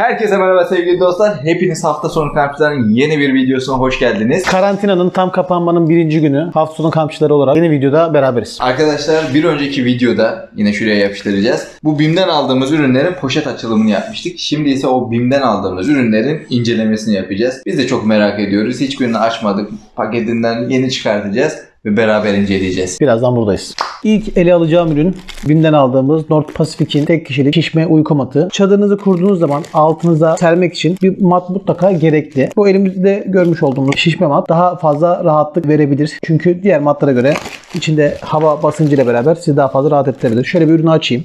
Herkese merhaba sevgili dostlar. Hepiniz hafta sonu kampçıların yeni bir videosuna hoş geldiniz. Karantinanın tam kapanmanın birinci günü hafta sonu kampçıları olarak yeni videoda beraberiz. Arkadaşlar bir önceki videoda yine şuraya yapıştıracağız. Bu BİM'den aldığımız ürünlerin poşet açılımını yapmıştık. Şimdi ise o BİM'den aldığımız ürünlerin incelemesini yapacağız. Biz de çok merak ediyoruz. Hiçbirini açmadık. Paketinden yeni çıkartacağız ve beraber inceleyeceğiz. Birazdan buradayız. İlk ele alacağım ürün BİM'den aldığımız North Pacific'in tek kişilik şişme uyku matı. Çadırınızı kurduğunuz zaman altınıza sermek için bir mat mutlaka gerekli. Bu elimizde görmüş olduğumuz şişme mat daha fazla rahatlık verebilir. Çünkü diğer matlara göre içinde hava basıncıyla beraber sizi daha fazla rahat ettirebilir. Şöyle bir ürünü açayım.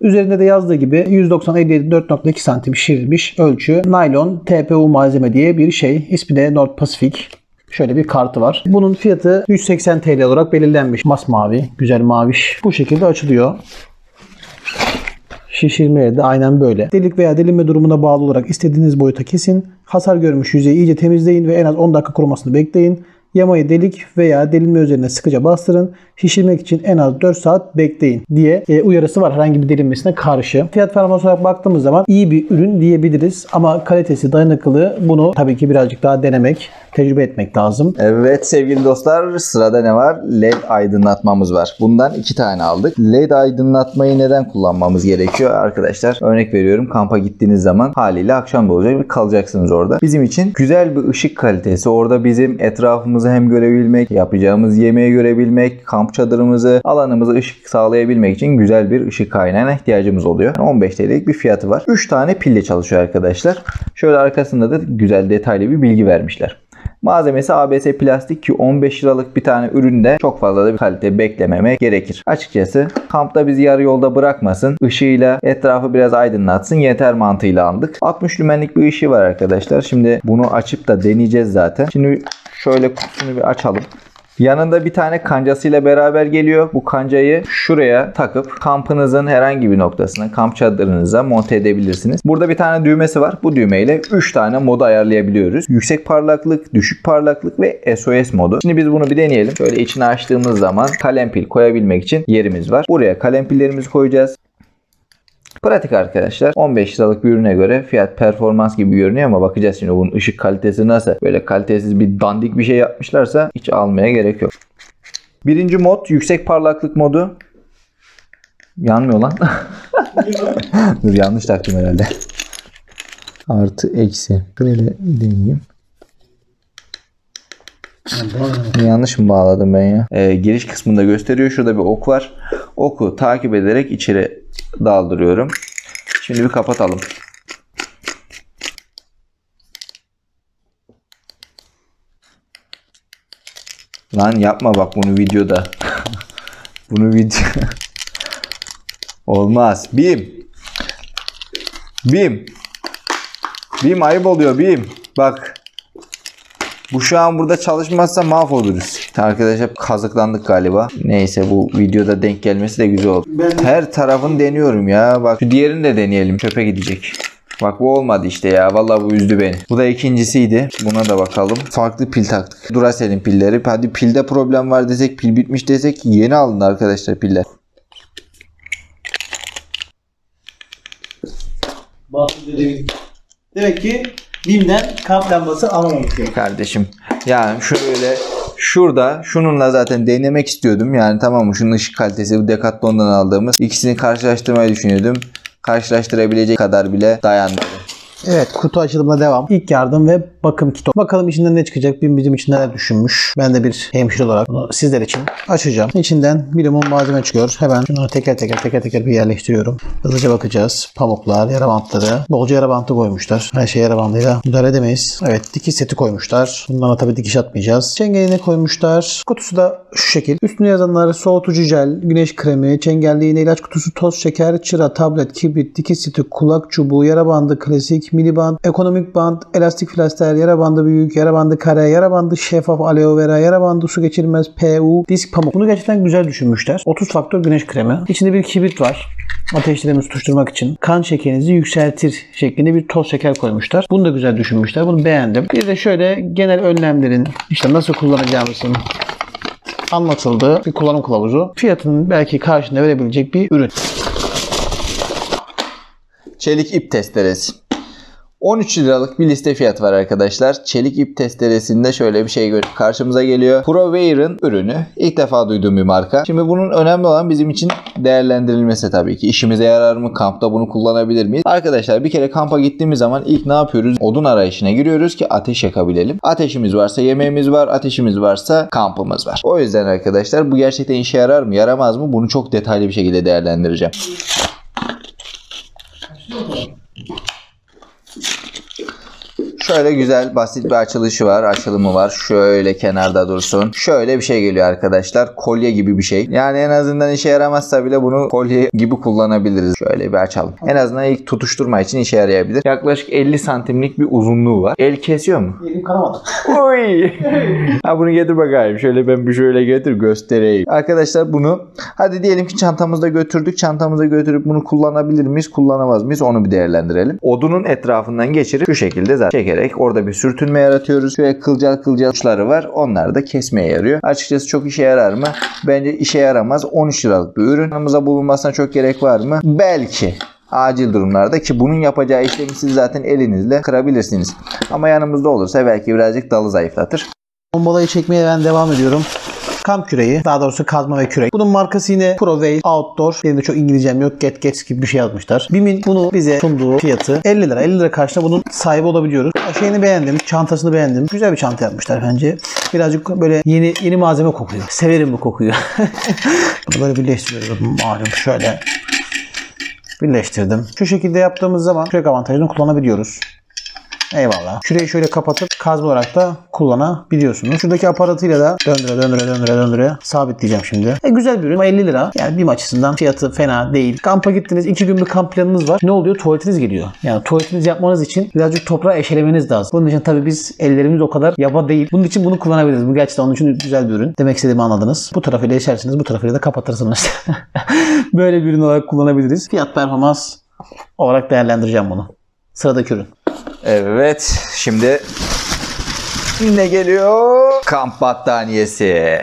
Üzerinde de yazdığı gibi 190 57 4.2 santim şişirilmiş ölçü. Naylon TPU malzeme diye bir şey. İsmi de North Pacific. Şöyle bir kartı var. Bunun fiyatı 180 TL olarak belirlenmiş. Masmavi, güzel maviş. Bu şekilde açılıyor. Şişirme de aynen böyle. Delik veya delinme durumuna bağlı olarak istediğiniz boyuta kesin. Hasar görmüş yüzeyi iyice temizleyin ve en az 10 dakika kurumasını bekleyin. Yamayı delik veya delinme üzerine sıkıca bastırın. Şişirmek için en az 4 saat bekleyin diye e, uyarısı var herhangi bir delinmesine karşı. Fiyat performans olarak baktığımız zaman iyi bir ürün diyebiliriz. Ama kalitesi, dayanıklılığı bunu tabii ki birazcık daha denemek, tecrübe etmek lazım. Evet sevgili dostlar sırada ne var? LED aydınlatmamız var. Bundan iki tane aldık. LED aydınlatmayı neden kullanmamız gerekiyor arkadaşlar? Örnek veriyorum kampa gittiğiniz zaman haliyle akşam da olacak ve kalacaksınız orada. Bizim için güzel bir ışık kalitesi. Orada bizim etrafımızı hem görebilmek, yapacağımız yemeği görebilmek, kamp çadırımızı, alanımızı ışık sağlayabilmek için güzel bir ışık kaynağına ihtiyacımız oluyor. 15 TL'lik bir fiyatı var. 3 tane pille çalışıyor arkadaşlar. Şöyle arkasında da güzel detaylı bir bilgi vermişler. Malzemesi ABS plastik ki 15 liralık bir tane üründe çok fazla da bir kalite beklememek gerekir. Açıkçası kampta bizi yarı yolda bırakmasın. ışığıyla etrafı biraz aydınlatsın yeter mantığıyla aldık. 60 lümenlik bir ışığı var arkadaşlar. Şimdi bunu açıp da deneyeceğiz zaten. Şimdi şöyle kutusunu bir açalım. Yanında bir tane kancasıyla beraber geliyor. Bu kancayı şuraya takıp kampınızın herhangi bir noktasına, kamp çadırınıza monte edebilirsiniz. Burada bir tane düğmesi var. Bu düğmeyle 3 tane modu ayarlayabiliyoruz. Yüksek parlaklık, düşük parlaklık ve SOS modu. Şimdi biz bunu bir deneyelim. Şöyle içini açtığımız zaman kalem pil koyabilmek için yerimiz var. Buraya kalem pillerimizi koyacağız. Pratik arkadaşlar. 15 liralık bir ürüne göre fiyat performans gibi görünüyor ama bakacağız şimdi bunun ışık kalitesi nasıl. Böyle kalitesiz bir dandik bir şey yapmışlarsa hiç almaya gerek yok. Birinci mod yüksek parlaklık modu. Yanmıyor lan. Dur yanlış taktım herhalde. Artı eksi. Böyle deneyeyim. Yanlış mı bağladım ben ya? Ee, giriş kısmında gösteriyor. Şurada bir ok var. Oku takip ederek içeri daldırıyorum. Şimdi bir kapatalım. Lan yapma bak bunu videoda. bunu video Olmaz. Bim. Bim. Bim ayıp oluyor Bim. Bak. Bu şu an burada çalışmazsa mahvoluruz. Arkadaşlar kazıklandık galiba. Neyse bu videoda denk gelmesi de güzel oldu. Her tarafını deniyorum ya. Bak şu diğerini de deneyelim. Çöpe gidecek. Bak bu olmadı işte ya. Vallahi bu üzdü beni. Bu da ikincisiydi. Buna da bakalım. Farklı pil taktık. Duracell'in pilleri. Hadi pilde problem var desek, pil bitmiş desek yeni alındı arkadaşlar piller. Demek ki BİM'den kamp lambası alamamak yok. Kardeşim yani şöyle şurada şununla zaten denemek istiyordum. Yani tamam mı şunun ışık kalitesi bu Decathlon'dan aldığımız. İkisini karşılaştırmayı düşünüyordum. Karşılaştırabilecek kadar bile dayanmadı. Evet kutu açılımına devam. İlk yardım ve bakım kiti. Bakalım içinden ne çıkacak? BİM bizim için neler düşünmüş. Ben de bir hemşire olarak bunu sizler için açacağım. İçinden minimum malzeme çıkıyor. Hemen şunları teker teker teker teker bir yerleştiriyorum. Hızlıca bakacağız. Pamuklar, yara bantları. Bolca yara bantı koymuşlar. Her şey yara bandıyla müdahale edemeyiz. Evet dikiş seti koymuşlar. Bundan tabii dikiş atmayacağız. Çengelini koymuşlar. Kutusu da şu şekil. Üstüne yazanlar soğutucu jel, güneş kremi, çengelli iğne, ilaç kutusu, toz şeker, çıra, tablet, kibrit, dikiş seti, kulak çubuğu, yara bandı, klasik, mini band, ekonomik band, elastik flaster, yara bandı büyük, yara bandı kare, yara bandı şeffaf aloe vera, yara bandı su geçirmez PU, disk pamuk. Bunu gerçekten güzel düşünmüşler. 30 faktör güneş kremi. İçinde bir kibrit var. Ateşlerimizi tutuşturmak için kan şekerinizi yükseltir şeklinde bir toz şeker koymuşlar. Bunu da güzel düşünmüşler. Bunu beğendim. Bir de şöyle genel önlemlerin işte nasıl kullanacağımızın anlatıldığı bir kullanım kılavuzu. Fiyatının belki karşında verebilecek bir ürün. Çelik ip testeresi. 13 liralık bir liste fiyatı var arkadaşlar. Çelik ip testeresinde şöyle bir şey karşımıza geliyor. ProWear'ın ürünü. İlk defa duyduğum bir marka. Şimdi bunun önemli olan bizim için değerlendirilmesi tabii ki. İşimize yarar mı? Kampta bunu kullanabilir miyiz? Arkadaşlar bir kere kampa gittiğimiz zaman ilk ne yapıyoruz? Odun arayışına giriyoruz ki ateş yakabilelim. Ateşimiz varsa yemeğimiz var, ateşimiz varsa kampımız var. O yüzden arkadaşlar bu gerçekten işe yarar mı, yaramaz mı? Bunu çok detaylı bir şekilde değerlendireceğim. Şöyle güzel basit bir açılışı var, açılımı var. Şöyle kenarda dursun. Şöyle bir şey geliyor arkadaşlar. Kolye gibi bir şey. Yani en azından işe yaramazsa bile bunu kolye gibi kullanabiliriz. Şöyle bir açalım. En azından ilk tutuşturma için işe yarayabilir. Yaklaşık 50 santimlik bir uzunluğu var. El kesiyor mu? Elim kanamadı. Oy. ha bunu getir bakayım. Şöyle ben bir şöyle getir göstereyim. Arkadaşlar bunu hadi diyelim ki çantamızda götürdük. Çantamıza götürüp bunu kullanabilir miyiz? Kullanamaz mıyız? Onu bir değerlendirelim. Odunun etrafından geçirip şu şekilde zaten çekerek orada bir sürtünme yaratıyoruz. Şöyle kılcal kılcal uçları var. Onlar da kesmeye yarıyor. Açıkçası çok işe yarar mı? Bence işe yaramaz. 13 liralık bir ürün. Yanımıza bulunmasına çok gerek var mı? Belki acil durumlarda ki bunun yapacağı işlemi siz zaten elinizle kırabilirsiniz. Ama yanımızda olursa belki birazcık dalı zayıflatır. Bombalayı çekmeye ben devam ediyorum. Kamp küreği, daha doğrusu kazma ve kürek. Bunun markası yine ProWay Outdoor. Benim de çok İngilizcem yok. Get Get gibi bir şey yazmışlar. BİM'in bunu bize sunduğu fiyatı 50 lira. 50 lira karşılığında bunun sahibi olabiliyoruz. Şeyini beğendim, çantasını beğendim. Güzel bir çanta yapmışlar bence. Birazcık böyle yeni yeni malzeme kokuyor. Severim bu kokuyu. bunu böyle birleştiriyoruz. Malum şöyle birleştirdim. Şu şekilde yaptığımız zaman kürek avantajını kullanabiliyoruz. Eyvallah. Küreği şöyle kapatıp kazma olarak da kullanabiliyorsunuz. Şuradaki aparatıyla da döndüre döndüre döndüre döndüre sabitleyeceğim şimdi. E, güzel bir ürün ama 50 lira. Yani BİM açısından fiyatı fena değil. Kampa gittiniz. 2 gün bir kamp planınız var. Ne oluyor? Tuvaletiniz geliyor. Yani tuvaletinizi yapmanız için birazcık toprağı eşelemeniz lazım. Bunun için tabii biz ellerimiz o kadar yaba değil. Bunun için bunu kullanabiliriz. Bu gerçekten onun için güzel bir ürün. Demek istediğimi anladınız. Bu tarafıyla eşersiniz. Bu tarafıyla da kapatırsınız. Böyle bir ürün olarak kullanabiliriz. Fiyat performans olarak değerlendireceğim bunu. Sıradaki ürün. Evet şimdi ne geliyor? Kamp battaniyesi.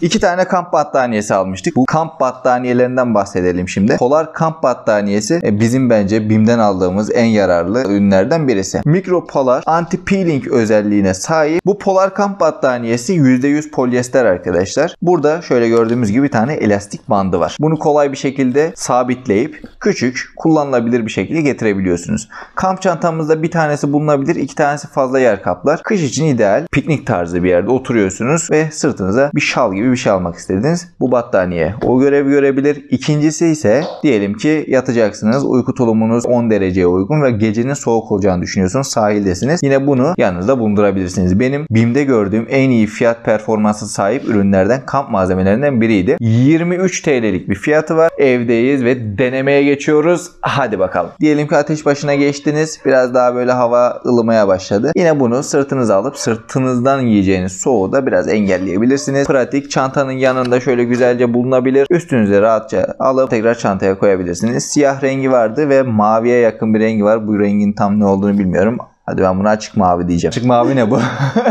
İki tane kamp battaniyesi almıştık. Bu kamp battaniyelerinden bahsedelim şimdi. Polar kamp battaniyesi e, bizim bence BİM'den aldığımız en yararlı ürünlerden birisi. Mikro Polar anti-peeling özelliğine sahip. Bu Polar kamp battaniyesi %100 polyester arkadaşlar. Burada şöyle gördüğümüz gibi bir tane elastik bandı var. Bunu kolay bir şekilde sabitleyip küçük kullanılabilir bir şekilde getirebiliyorsunuz. Kamp çantamızda bir tanesi bulunabilir, iki tanesi fazla yer kaplar. Kış için ideal. Piknik tarzı bir yerde oturuyorsunuz ve sırtınıza bir şal gibi bir şey almak istediniz. Bu battaniye o görevi görebilir. İkincisi ise diyelim ki yatacaksınız. Uyku tulumunuz 10 dereceye uygun ve gecenin soğuk olacağını düşünüyorsunuz. Sahildesiniz. Yine bunu yanınızda bulundurabilirsiniz. Benim BİM'de gördüğüm en iyi fiyat performansı sahip ürünlerden kamp malzemelerinden biriydi. 23 TL'lik bir fiyatı var. Evdeyiz ve denemeye geçiyoruz. Hadi bakalım. Diyelim ki ateş başına geçtiniz. Biraz daha böyle hava ılımaya başladı. Yine bunu sırtınıza alıp sırtınızdan yiyeceğiniz soğuğu da biraz engelleyebilirsiniz. Pratik çantanın yanında şöyle güzelce bulunabilir. Üstünüze rahatça alıp tekrar çantaya koyabilirsiniz. Siyah rengi vardı ve maviye yakın bir rengi var. Bu rengin tam ne olduğunu bilmiyorum. Hadi ben buna açık mavi diyeceğim. Açık mavi ne bu?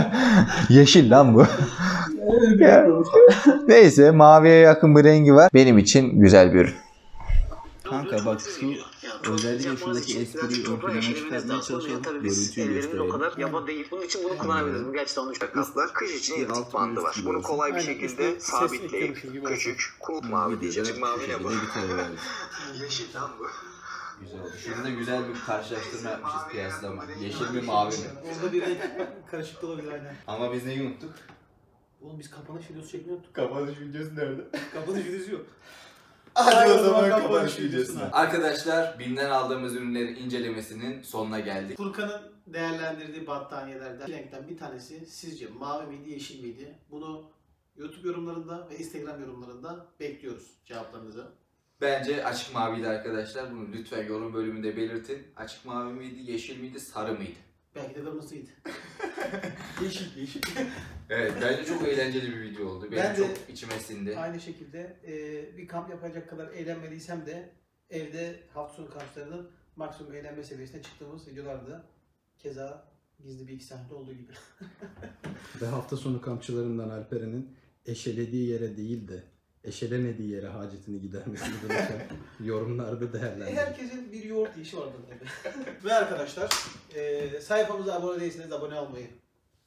Yeşil lan bu. Neyse maviye yakın bir rengi var. Benim için güzel bir ürün. Kanka bak şu özellikle şuradaki espriyi ön plana çıkartmaya çalışalım. Görüntüyü gösterelim. yaba değil. Bunun için bunu kullanabiliriz. Bu gerçekten onun için. Kaslar kış için elastik bandı var. Bunu kolay bir şekilde sabitleyip küçük kul mavi diyeceğim. Mavi ne bu? Yeşil lan bu. Güzel oldu. Şurada güzel bir karşılaştırma yapmışız kıyaslama. Yeşil mi mavi mi? Orada bir renk karışıklık olabilir aynen. Ama biz neyi unuttuk? Oğlum biz kapanış videosu çekmiyorduk. Kapanış videosu nerede? Kapanış videosu yok. Hadi o zaman kapanış videosuna. Arkadaşlar BİM'den aldığımız ürünlerin incelemesinin sonuna geldik. Furkan'ın değerlendirdiği battaniyelerden renkten bir tanesi sizce mavi miydi, yeşil miydi? Bunu YouTube yorumlarında ve Instagram yorumlarında bekliyoruz cevaplarınızı. Bence açık maviydi arkadaşlar. Bunu lütfen yorum bölümünde belirtin. Açık mavi miydi, yeşil miydi, sarı mıydı? Belki de kırmızıydı. yeşil, yeşil. Evet bence çok eğlenceli bir video oldu. Benim Ben de- çok içime sindi. Aynı şekilde e, bir kamp yapacak kadar eğlenmediysem de evde hafta sonu kamplarının maksimum eğlenme seviyesine çıktığımız videolarda keza gizli bir iki sahnede olduğu gibi. Ve hafta sonu kampçılarından Alperen'in eşelediği yere değil de eşelemediği yere hacetini gidermesi lütfen yorumlarda değerlendirin. Herkesin bir yoğurt işi vardır tabii. Ve arkadaşlar e, sayfamıza abone değilseniz abone olmayı,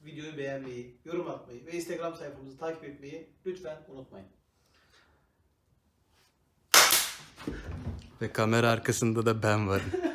videoyu beğenmeyi, yorum atmayı ve Instagram sayfamızı takip etmeyi lütfen unutmayın. Ve kamera arkasında da ben varım.